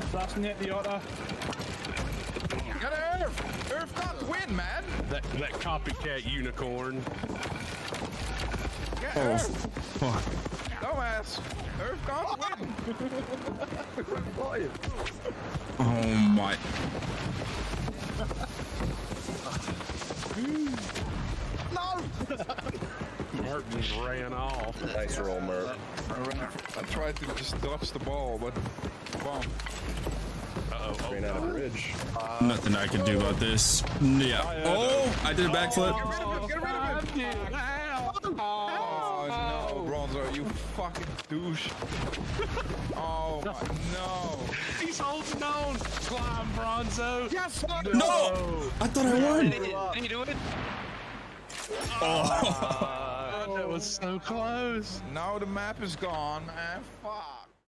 Assassinate the otter. Get Irv! Irv can't win, man! That that copycat unicorn. Get Oh, Irv! fuck. Dumbass! Irv can't win! Oh my. Martin just ran off. Nice roll, Merv. I, ran, I tried to just dodge the ball, but bomb. Uh oh. Ran out of bridge. Nothing I can do about this. Yeah. Oh, I did a backflip. Get rid of him! Get rid of him! Oh no, Bronzo, you fucking douche. Oh my, no. He's holding on. Climb, Bronzo. Yes! No! I thought I won. Did he, did he do it? That was so close. Now the map is gone, man. Fuck.